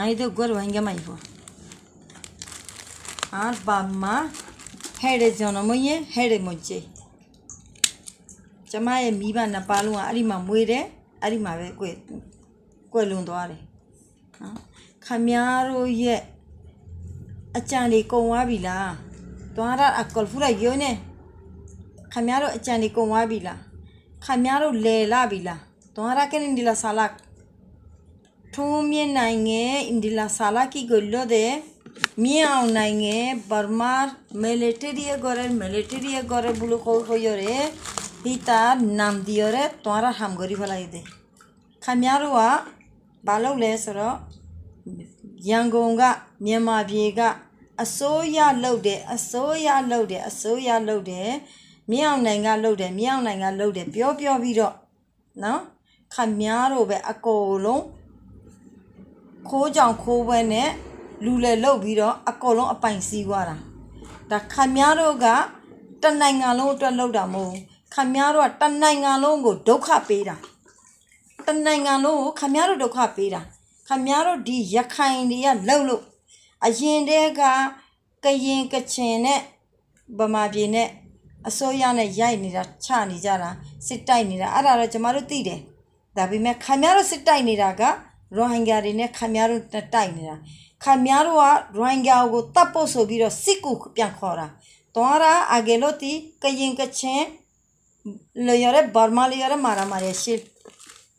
ai to gor wanga mai fo ar ba ma hede jono mo ye hede mo je ကျမရဲ့မိဘနှစ်ပါးလုံးကအဲ့ဒီမှာမွေးတယ်အဲ့ဒီမှာပဲကွယ်ကွယ်လွန်သွားတယ်နော်ခမများတို့ရဲ့အကြံတွေကုံသွားပြီလားသွားရအကော်ဖူရယိုနေခမများတို့အကြံတွေကုံသွားပြီလားခမများတို့လဲလာပြီလားသွားရကနေဒီလာဆာလာ ထုံးမြင့်နိုင်ငယ်အင်ဒီလာဆာလာကီကိုလို့တဲ့မြေအောင်နိုင်ငယ်ဘာမာမီလီတရီဂော်ရမီလီတရီဂော်ရဘူးလို့ခေါ်ခေါ်ရတဲ့ হিতা নাম দিয়রে তোমারা হাম করি ফেলাই দে খামিয়ারোကဘာလုပ်လဲဆိုတော့ရန်ကုန်ကမြန်မာပြည်ကအစိုးရလုပ်တယ်အစိုးရလုပ် ခမည်းတော်ပဲအကုန်လုံးခိုးကြောင်ခိုးပွဲနဲ့လူလေလုတ်ပြီးတော့အကုန်လုံးအပိုင်စီးသွားတာဒါခမည်းတော်ကတနိုင်ငံလုံးအတွက်လုပ်တာမဟုတ်ဘူးခမည်းတော်ကတနိုင်ငံလုံးကိုဒုက္ခပေးတာတနိုင်ငံလုံးကိုခမည်းတော်ဒုက္ခပေးတာခမည်းတော်ဒီရခိုင်တွေကလှုပ်လို့အရင်တည်းကကရင်ကချင်နဲ့ဗမာပြည်နဲ့အစိုးရနဲ့ရိုက်နေတာချနေကြတာစစ်တိုက်နေတာအဲ့ဒါတော့ကျမတို့သိတယ်ဒါပေမဲ့ခမည်းတော်စစ်တိုက်နေတာက Rohingya-rine Khmer-u tainira. Khmer-u-a Rohingya-go tapo sobiro siku piankhora. Toara ageloti kayin kachen loyore Burma loyore maramare shil.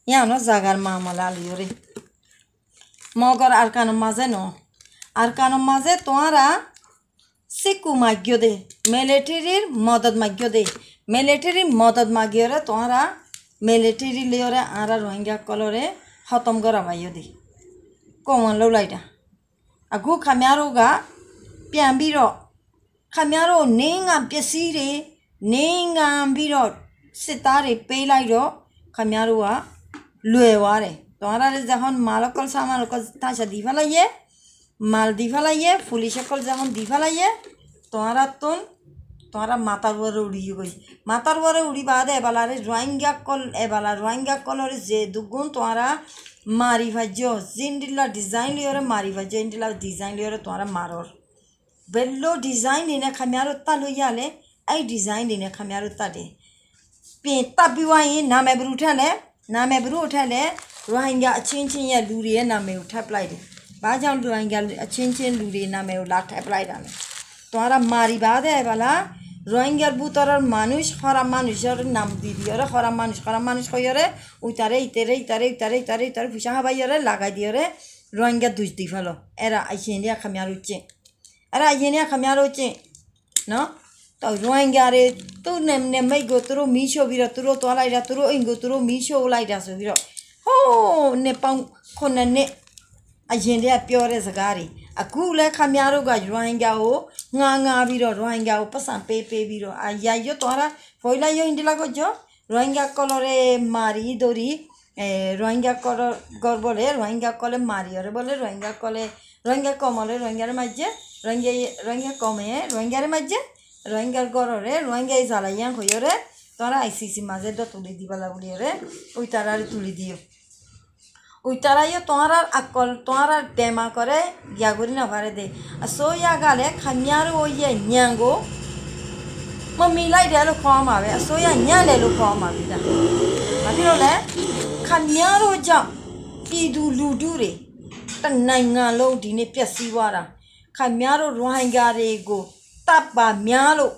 Yano zagar mamala loyore. Mogar arkanu maze no. Arkanu maze toara सिकू माग्यो दे मिलिटरी मदद माग्यो दे मिलिटरी मदद मागियो रे तुम्हारा मिलिटरी लियो रे आरा रोहिंग्या कलो रे হতম গরম আইও দি কমন লো লাইটা আগু খামিয়ারো গা প্যান বির খামিয়ারো নেই পেসি রে নেই আম বির সে তারে লাইর খামিয়ারো আ লুয়ে ওয়ারে তোমরা যখন মালকল সামালকল তাছা দিফালাইয়ে মাল দি ফেলাইয়ে ফুলিশ সকল যখন দি ফেলাইয়ে তোমরা তোমরা মাতার উয়ারে উড়িয়ে গই মাতার উয়ারে উড়ি বাদে এবালারে রোহিঙ্গা কল এবালা রোহিঙ্গা কলরে যে দুগুণ তোমরা মারি ভাজ্য জিনডিলা ডিজাইন লিওরে মারি ভাজ্য ইন্ডিলা ডিজাইন লিওরে তোমরা মারর বেল্লো ডিজাইন এনে খামিয়ার উত্তা লইয়ালে এই ডিজাইন এনে খামিয়ার উত্তা দে পেঁতা বিওয়াই নাম এবার উঠালে নাম এবার উঠালে রোহিঙ্গা চিন চিন ইয়া লুরিয়ে নামে উঠা প্লাই দে বাজাও রোহিঙ্গা চিন চিন লুরিয়ে নামে লাঠা প্লাই দামে তোমরা মারি বাদে এবালা রোহিঙ্গার বুতরের মানুষ, খরা মানুষের নাম দি দিয়রে, খরা মানুষ খরা মানুষ কইরে উতারে ইতারে ইতারে ইতারে ইতারে ইতারে ফুসা হাবাইরে লাগাই দিয়রে, রোহিঙ্গা দুষ দি ফেলো। এরা আইসেনিয়া খামিয়ার উঠছে এরা আইসেনিয়া আর উঠছে ন? তো রোহিঙ্গারে তো নেম নেমাই তোর মিশো বিরা, তুরো তোলাইরা তুরো ইঙ্গো তোর মিশো ওলাইরা সবির হো নেপাউ খনে নে အိမ်ကိုသူတို့မီးရှို့လိုက်တာဆိုပြီးတော့ဟိုးနှစ်ပေါင်းခုနှစ်နှစ်အရင်တည်းကပြောတဲ့စကားတွေအခုလဲခမများတို့ကရွိုင်းကြကိုငားငားပြီးတော့ရွိုင်းကြကိုပတ်စံပေးပေးပြီးတော့အာရရွတ်သွားတာဖိုလာယိုအင်တလာကိုကြောရွိုင်းကြကလော်ရဲမာရီဒိုရီအဲရွိုင်းကြကလော်ဂော်ဘလေရွိုင်းကြကလော်မာရီရဘလေရွိုင်းကြကလော်ရွိုင်းကြကောမလေရွိုင်းကြမကျရွိုင်းကြရွိုင်းကြကောမဲရွိုင်းကြမကျ রোহিঙ্গার গড়রে রোহিঙ্গাই জ্বালা ইয়াং হইরে তোরা আইসিসি মাঝে দ তুলি দিবা লাগলি রে ওই তারারে তুলি দিও ওই তারাইও তোমার আকল তোমার ডেমা করে গিয়া করি না ভারে দে আর সোয়া গালে খামিয়ার ওই ন্যাঙ্গো မမီလိုက်တယ်လို့ခေါ်မှာပဲအစိုးရညံ့တယ်လို့ခေါ်မှာပြီလား။ဘာဖြစ်လို့လဲ။ခမည်းတော်ကြောင့်ပြည်သူလူထုတွေတနိုင်ငံလုံးဒီနေ့ပျက်စီးသွားတာ။ခမည်းတော်ရိုဟင်ဂျာတွေကိုတပ်ပါများလို့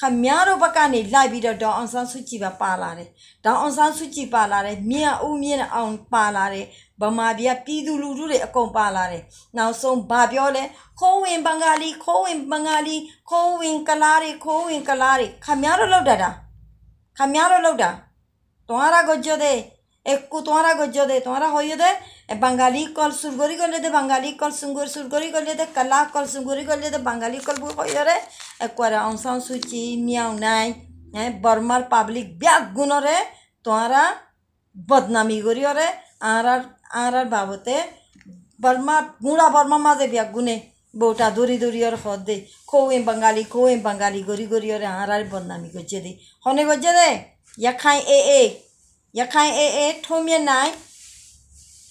ခမားတို့ဘက်ကနေလိုက်ပြီးတော့ဒေါအောင်ဆန်းစုကြည်ပါပါလာတယ်။ဒေါအောင်ဆန်းစုကြည်ပါလာတယ်။မြင့်ဦးမြင့်အောင်ပါလာတယ်။ဗမာပြည်ကပြည်သူလူထုတွေအကုန်ပါလာတယ်။နောက်ဆုံးဘာပြောလဲခိုးဝင်ဘင်္ဂါလီခိုးဝင်ဘင်္ဂါလီခိုးဝင်ကလားတွေခိုးဝင်ကလားတွေခမားတို့လောက်တာတာခမားတို့လောက်တာတွားရကိုကြတဲ့ একটু তোমরা গজ্জো দে তোমরা হইয়ে দে বাঙালি কল সুরগরি করলে দে বাঙালি কল সুঙ্গুর সুরগরি করলে দে কালা কল সুঙ্গুরি করলে দে বাঙালি কল হইয়ে রে একবারে অংশাং সুচি মিয়াও নাই হ্যাঁ বর্মার পাবলিক ব্যাগ গুণরে, তোমরা বদনামি করিয়রে আর আর আর বাবতে বর্মা, গুঁড়া বর্মা মাঝে ব্যাগ গুনে, বউটা দৌড়ি দৌড়ি আর হদ দে খৌয়েম বাঙালি খৌয়েম বাঙালি গরি গরি আর আর বদনামি করছে দে হনে করছে দে ইয়া খাই এ এ। ရခိုင်အေးအေးထုံးမြင့်နိုင်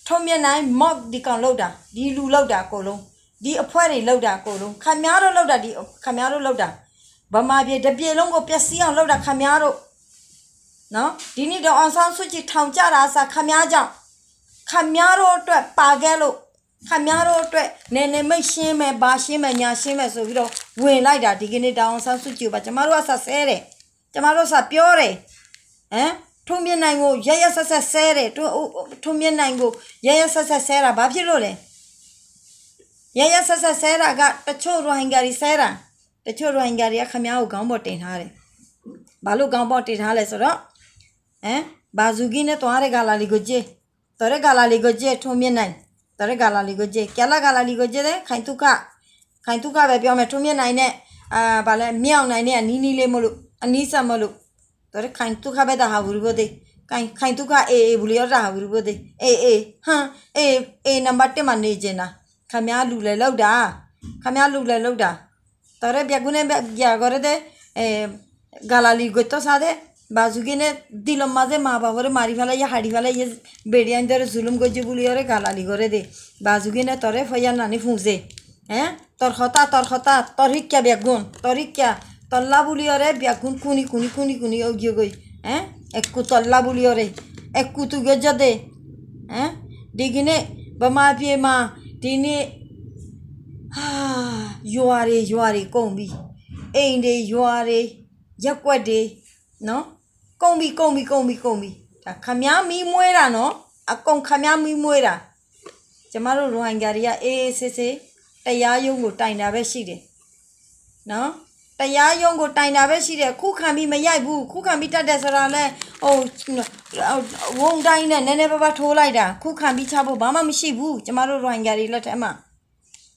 ထုံးမြင့်နိုင် mock ဒီကောင်လောက်တာဒီလူလောက်တာအကုန်လုံးဒီအဖွဲတွေလောက်တာအကုန်လုံးခမများတို့လောက်တာဒီခမများတို့လောက်တာဗမာပြည်တစ်ပြည်လုံးကိုပျက်စီးအောင်လောက်တာခမများတို့နော်ဒီနေ့တော့အောင်ဆောင်စုကြည်ထောင်ကြတာအစားခမများကြောင့်ခမများတို့အတွက်ပါခဲ့လို့ခမများတို့အတွက်နေနေမိတ်ရှင်းမယ်ဘာရှင်းမယ်ညာရှင်းမယ်ဆိုပြီးတော့ဝင်လိုက်တာဒီကနေ့တောင်အောင်ဆောင်စုကြည်ပါကျမတို့ကဆက်ဆဲတယ်ကျမတို့ဆက်ပြောတယ်ဟမ် ထုံမြင့်နိုင်ကိုရရဆက်ဆက်ဆဲတယ်ထုံထုံမြင့်နိုင်ကိုရရဆက်ဆက်ဆဲတာဘာဖြစ်လို့လဲရရဆက်ဆက်ဆဲတာကတချို့ရိုဟင်ဂျာတွေဆဲတာတချို့ရိုဟင်ဂျာတွေကခမားကိုခေါင်းပေါ်တင်ထားတယ်ဘာလို့ခေါင်းပေါ်တင်ထားလဲဆိုတော့ဟမ်ဘာဇူကီနဲ့တွားတဲ့ဂါလာလီကိုကြည့်တော်တဲ့ဂါလာလီကိုကြည့်ထုံမြင့်နိုင်တော်တဲ့ဂါလာလီကိုကြည့်ကျလာဂါလာလီကိုကြည့်တယ်ခိုင်တုခခိုင်တုခပဲပြောမယ်ထုံမြင့်နိုင်နဲ့အာဗာလဲမြောက်နိုင်နဲ့အနီးနီးလေးမလို့အနီးဆက်မလို့ তোরে খাইতু খাবে দাহা ঘুরব দে। খাইতু খা, এ এ বলি দাহা রাহা ঘুরব দে। এ এ হ্যাঁ এ এ নাম্বারটে মানে যে না। খামে আলু লাই লাউ দা। খামে আলু লাই লাউ ডা তোরে বেগুনে গিয়া করে দে, এ, গালালি গইতো সাদে বাজুগিনে দিলম মাঝে মা বাবরে মারি ফেলাইয়া, হাড়ি ফেলাইয়া ইয়ে আনি ধরে জুলুম গজি বুলি ওরে গালালি করে দে। বাজুগিনে তরে ফইয়া নানি ফুঁজে হ্যাঁ? তর হতা তর হতা, তর শিক্ষা বেগুন তর শিক্ষা। তল্লা বুলি অরে বেগুন কুনি কুনি কুনি কুনি অগিয়ে গই হ্যাঁ একু তল্লা বুলি অরে একু তু গেজ দে হ্যাঁ দিগিনে বমা পিয়ে মা দিনেဟာရွာတွေရွာတွေကုန်ပြီအိမ်တွေရွာတွေရက်ွက်တွေနော်ကုန်ပြီကုန်ပြီကုန်ပြီကုန်ပြီဒါခမားမီးမွေးတာနော်အကုန်ခမားမီးမွေးတာကျမတို့ရိုဟင်ဂျာတွေကအေးအေးဆေးဆေးတရားရုံးကိုတိုင်တာပဲရှိတယ်နော် တရားရုံးကိုတိုင်တာပဲရှိတယ်ခုခံပြီးမရိုက်ဘူးခုခံပြီးတတ်တယ်ဆိုတာလဲဟိုဝုံတိုင်းနဲ့နည်းနည်းပါးပါးထိုးလိုက်တာခုခံပြီးချဖို့ဘာမှမရှိဘူးကျမတို့ရိုဟင်ဂျာတွေလက်ထက်မှာ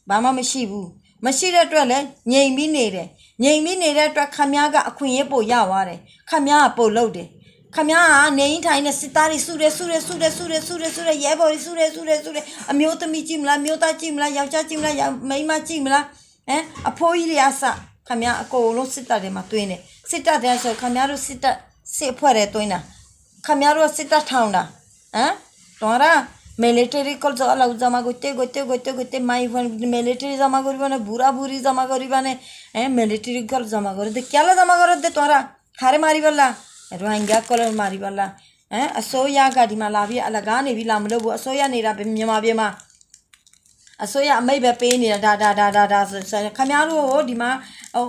ဘာမှမရှိဘူးမရှိတဲ့အတွက်လည်းငြိမ်ပြီးနေတယ်ငြိမ်ပြီးနေတဲ့အတွက်ခမ ्या ကအခွင့်အရေးပို့ရသွားတယ်ခမ ्या ကပို့လို့တယ်ခမ ्या ကနေရင်ထိုင်နေစစ်သားတွေစုတယ်စုတယ်စုတယ်စုတယ်စုတယ်စုတယ်ရဲဘော်တွေစုတယ်စုတယ်စုတယ်အမျိုးသမီးကြည့်မလားမျိုးသားကြည့်မလားယောက်ျားကြည့်မလားယောက်မိန်းမကြည့်မလားဟမ်အဖိုးကြီးတွေအစ ခမရအကုန်လုံးစစ်တပ်တွေမှာတွင်းတယ်စစ်တပ်တဲ့ဆိုခမရတို့စစ်တပ်စစ်အဖွဲ့တွေတွင်းတာခမရတို့စစ်တပ်ထောင်တာဟမ်တော်ရ military কল জলা জমা করতে করতে করতে করতে মাই military জমা করবে না বুড়া বুড়ি জমা করিবা না হ্যাঁ military কল জমা করে দে কেলা জমা করে দে তোরা হারে মারি বললা রোহিঙ্গা কল মারি বললা হ্যাঁ আসো ইয়া গাড়ি মা লাভি আলাগা নেবি লামলো আসো ইয়া নেরা মিয়ামা বেমা အစိုးရနေတာမြန်မာပြည်မှာအစိုးရအမိတ်ပဲပေးနေတာဒါဒါဒါဒါဒါဆိုခင်ဗျားတို့ဟိုဒီမှာဟို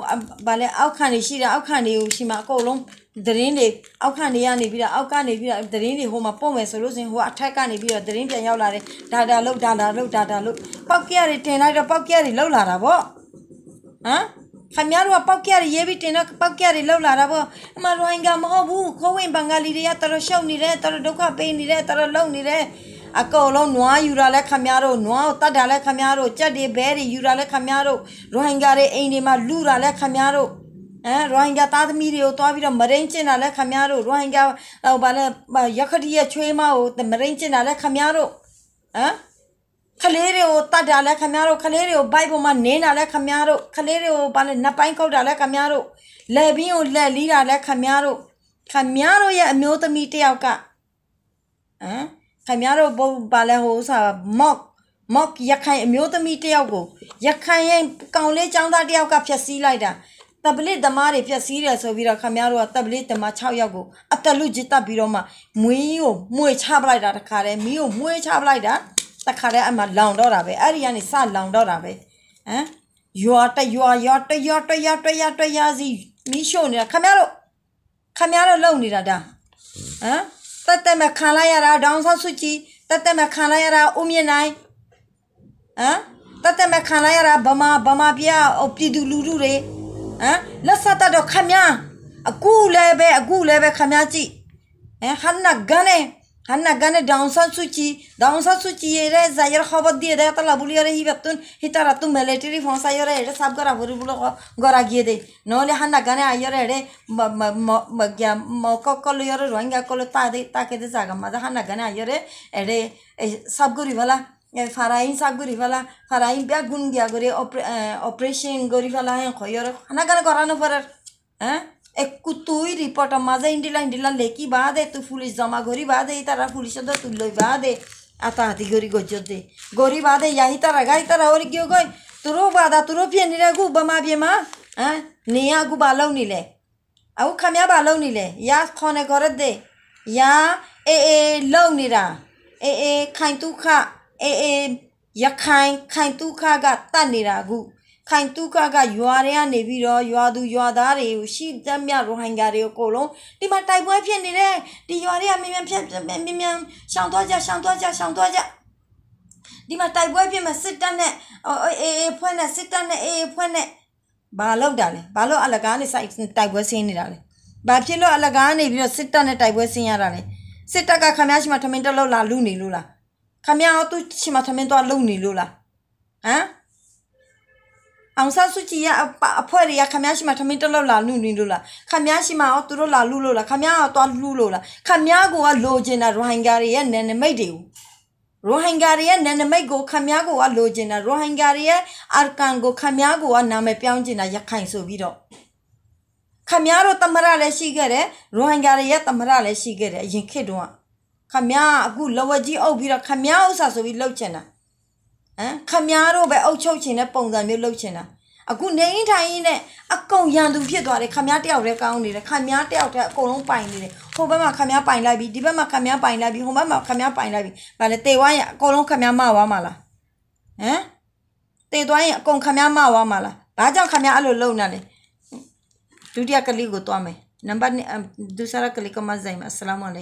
ဗာလဲအောက်ခံနေရှိတာအောက်ခံနေရှိမှာအကုန်လုံးသတင်းတွေအောက်ခံနေရနေပြီးတော့အောက်ကနေပြီးတော့သတင်းတွေဟိုမှာပို့မယ်ဆိုလို့ရှင်ဟိုအထက်ကနေပြီးတော့သတင်းပြန်ရောက်လာတယ်ဒါဒါလုတ်ဒါဒါလုတ်ဒါဒါလုတ်ပောက်ကြရတွေတင်လိုက်တော့ပောက်ကြရတွေလုတ်လာတာဗောဟမ်ခင်ဗျားတို့ကပောက်ကြရရေးပြီးတင်တော့ပောက်ကြရတွေလုတ်လာတာဗောအမရိုဟင်ဂျာမဟုတ်ဘူးခိုးဝင်ဘင်္ဂလီတွေကတော်တော်ရှုပ်နေတယ်တော်တော်ဒုက္ခပေးနေတယ်တော်တော်လုံနေတယ် အကောင်လုံးနွားယူတာလဲခမများတို့နွားကိုတတ်တာလဲခမများတို့ကြက်တွေဘဲတွေယူတာလဲခမများတို့ရိုဟင်ဂျာတွေအိမ်တွေမှာလူတာလဲခမများတို့အဲရိုဟင်ဂျာသားသမီးတွေကိုတွားပြီးတော့မရင်းကျင်တာလဲခမများတို့ရိုဟင်ဂျာဟိုဗာလဲရခတိရဲ့ချွေးမကိုမရင်းကျင်တာလဲခမများတို့ဟမ်ခလေးတွေကိုတတ်တာလဲခမများတို့ခလေးတွေကိုဘိုက်ပေါ်မှာနင်းတာလဲခမများတို့ခလေးတွေကိုဗာလဲနှစ်ပိုင်းခုတ်တာလဲခမများတို့လက်ဘင်းကိုလက်လီးတာလဲခမများတို့ခမများတို့ရဲ့အမျိုးသမီးတယောက်ကဟမ် ခင်ဗျားတို့ဘုဘာလဲဟိုစာမော့မော့ရခိုင်အမျိုးသမီးတယောက်ကိုရခိုင်ရဲ့ကောင်လေးចောင်းသားတယောက်ကဖျက်ဆီးလိုက်တာတပလစ်သမားတွေဖျက်ဆီးတယ်ဆိုပြီးတော့ခင်ဗျားတို့ကတပလစ်သမား6ယောက်ကိုအတလူจิตတက်ပြီးတော့မှမွေးကိုမွေချပလိုက်တာတခါတည်းမီးကိုမွေချပလိုက်တာတခါတည်းအမှလောင်တော့တာပဲအဲ့ဒီကနေစလောင်တော့တာပဲဟမ်ရွာတရွာရွာတရွာတရွာတရွာတရွာစီမီးရှို့နေတာခင်ဗျားတို့ခင်ဗျားတို့လုံနေတာဒါဟမ် တက်တက်မဲ့ခံလိုက်ရတာဒေါင်းဆောက်စုကြည်တက်တက်မဲ့ခံလိုက်ရတာဦးမြင့်နိုင်ဟမ်တက်တက်မဲ့ခံလိုက်ရတာဗမာဗမာပြပြည်သူလူထုတွေဟမ်လက်ဆက်တတော့ခမညာအခုလည်းပဲအခုလည်းပဲခမညာကြည့်ဟမ်ဟန်နာဂနဲ့ဟန် হান নাগানে ডাউনচান চুচি ডাউনচান চুচি এৰে যায়েৰে খবৰ দিয়ে দে এটা লাবলি আৰু সি ভাবতোন সি তাৰ ৰাতো মেলেটেৰি ফচাই অৰে এৰে চাপ গৰা ভৰি বোলো গৰাকীয়ে দেই নহ'লে সান নাগানে আইয়ৰে এৰে মক কলৈ আৰু ৰোহিংগা কলৈ তা দেই তাকে দে জাগাৰ মাজে সান নাগানে আইয়ৰে এৰে এই চাপ কৰি পেলা এই ফাৰাহীন চাপ কৰি পেলা ফাৰাহীন বিয়া গুণ দিয়া কৰি অপাৰেশ্যন কৰি পেলাই সেই কয় আৰু সান নাগানে কৰা নপৰাৰ এককুতই রিপোর্ট মাঝে ইন্ডিলা ইন্ডিলা লেকি বাদে তুই পুলিশ জমা করি বাদে তারা পুলিশের তো তুই লই বাদে আতা হাতি গরি গজ্জত দে গরি বাদে ইয়াহি তারা গাই তারা ওর গিয়ে গই তোরও বাদা তোরও ফিয়ে নিলে গু বামা বিয়ে মা হ্যাঁ নিয়ে আগু বালাও নিলে আউ খামিয়া বালাও নিলে ইয়া খনে ঘরে দে ইয়া এ এ লও নিরা এ এ খাই তু খা এ এ ইয়া খাই খাই তু খা গা তা নিরা গু ခိုင်တုခကရွာတွေကနေပြီးတော့ရွာသူရွာသားတွေကိုရှိသမျှရိုဟင်ဂျာတွေကိုအကုန်လုံးဒီမှာတိုက်ပွဲဖြစ်နေတယ်ဒီရွာတွေကမြင်မြန်ဖြတ်မြင်မြန်ရှောင်သွားကြရှောင်သွားကြရှောင်သွားကြဒီမှာတိုက်ပွဲဖြစ်မှာစစ်တပ်နဲ့အေးအေးဖွဲ့နဲ့စစ်တပ်နဲ့အေးအေးဖွဲ့နဲ့ဘာလောက်တာလဲဘာလို့အလကားနဲ့စိုက်တိုက်ပွဲဆင်းနေတာလဲဘာဖြစ်လို့အလကားနေပြီးတော့စစ်တပ်နဲ့တိုက်ပွဲဆင်းရတာလဲစစ်တပ်ကခမည်းရှိမှထမင်းတက်လောက်လာလူနေလို့လားခမည်းအောင်သူရှိမှထမင်းတော့လုံနေလို့လားဟမ် အောင်ဆန်းစုကြည်ရအဖွဲတွေကခမည်းရှိမှထမင်းတက်လောက်လာလူနေလို့လားခမည်းရှိမှတော့သူတို့လာလူလို့လားခမည်းကသွားလူလို့လားခမည်းကလိုချင်တာရိုဟင်ဂျာတွေရဲ့နယ်နိမိတ်တွေကိုရိုဟင်ဂျာတွေရဲ့နယ်နိမိတ်ကိုခမည်းကလိုချင်တာရိုဟင်ဂျာတွေရဲ့အာကန်ကိုခမည်းကနာမည်ပြောင်းချင်တာရခိုင်ဆိုပြီးတော့ခမည်းတို့တမရလည်းရှိခဲ့တယ်ရိုဟင်ဂျာတွေရဲ့တမရလည်းရှိခဲ့တယ်အရင်ခေတ်တုန်းကခမည်းအခုလဝကြီးအုပ်ပြီးတော့ခမည်းဥစ္စာဆိုပြီးလှုပ်ချင်တာ ဟမ်ခမားတို့ပဲအုပ်ချုပ်ချင်တဲ့ပုံစံမျိုးလုပ်ချင်တာအခုနေရင်ထိုင်ရင်နဲ့အကုန်ရန်သူဖြစ်သွားတယ်ခမားတယောက်တည်းကောင်းနေတယ်ခမားတယောက်တည်းအကုန်လုံးပိုင်နေတယ်ဟိုဘက်မှာခမားပိုင်လိုက်ပြီဒီဘက်မှာခမားပိုင်လိုက်ပြီဟိုဘက်မှာခမားပိုင်လိုက်ပြီဗာလေတေဝိုင်းရအကုန်လုံးခမားမဝါမှာလားဟမ်တေသွားရင်အကုန်ခမားမဝါမှာလားဘာကြောင့်ခမားအဲ့လိုလုပ်နေလဲဒုတိယကလေးကိုတွားမယ်နံပါတ်2ဒုစရကလေးကမဇိုင်မအစ္စလာမ်အလိုင်